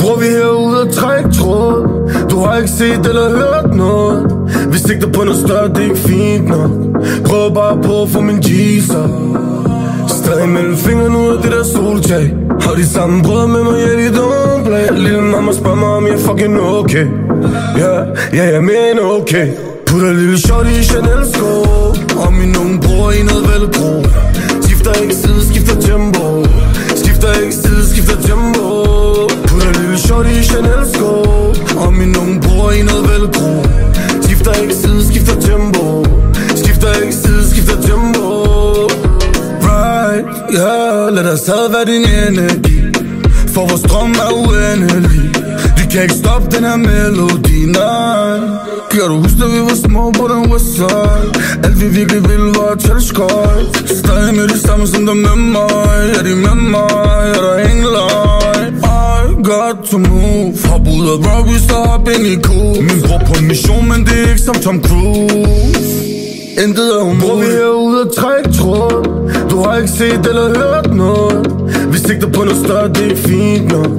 Bror, vi herude og træk tråd Du har ikke set eller hørt noget. Vi sigter på noget større, det er ikke fint nok. Prøv bare på at få min G's op Stadig mellem fingrene ud af det der soltag. Har de samme brød med mig, ja, de don't play. Lille mamma spørger mig, om jeg er fucking okay. Ja, yeah, ja, yeah, jeg mener okay. Putter lille shot i Chanel sko. Og min unge bror i noget velcro. Skifter ikke side, skifter tempo. Skifter ikke side, skifter tempo. Putter lille shot i Chanel sko. Og min unge bror i noget velcro. Skifter ikke side, skifter tempo. Skifter ikke side, skifter tempo. Right, yeah, lad os have hvad din energi. For vores drøm er uendelig. Vi kan ikke stoppe den her melodi, nej. Kan du huske, da vi var små på den westside Alt vi virkelig ville var at tælle skøj Stadig med de samme som der med mig. Er de med mig, er der ingen leg I got to move. Hop ud af Robbie, så hop ind i cool Min bror på en mission, men det er ikke som Tom Cruise. Intet er umuligt. Bror, vi er ude at trække tråd Du har ikke set eller hørt noget. Vi sigter på noget større, det er fint nok.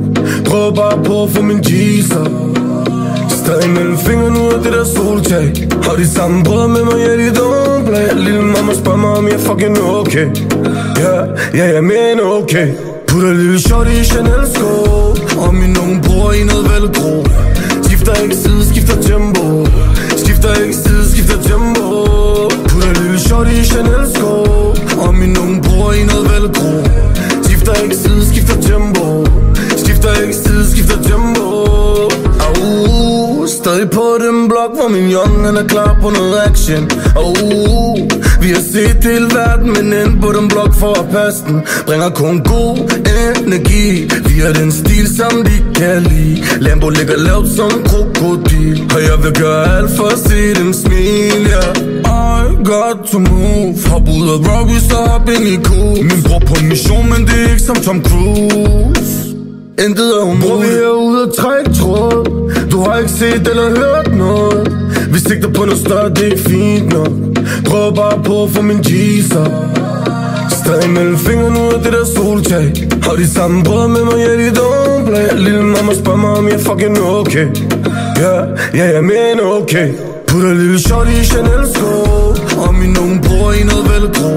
Prøv bare på at få min G's op Streg mellem fingrene ud af det der soltag Har de samme brødre med mig, ja, de don't play Lille mamma spørger mig, om jeg fucking okay. Ja, ja, jeg mener okay. Putter lille shot i Chanel sko. Og min unge bror i noget velcro. Skifter ikke side, skifter tempo. Stadig på den blok, hvor min young han er klar på noget action. Au, vi har set hele verden, men ind på den blok for at passe den. Bringer kun god energi. Vi har den stil, som de kan lide. Lambo ligger lavt som krokodil. Og jeg vil gøre alt for at se dem smile, ja I got to move. Hop ud af Robbie, så hop ind i cool Min bror på mission, men det er ikke som Tom Cruise. Intet er umuligt ikke set eller hørt noget. Vi sigter på noget større, det er fint nok. Prøv bare på at få min G's op Stadig mellem fingrene ud af det der soltag. Har de samme brød med mig, ja, de don't play Lille mamma spørger mig, om jeg er fucking okay. Ja, ja, jeg mener okay. Putter lille shot i Chanel sko Og min unge bror i noget velcro?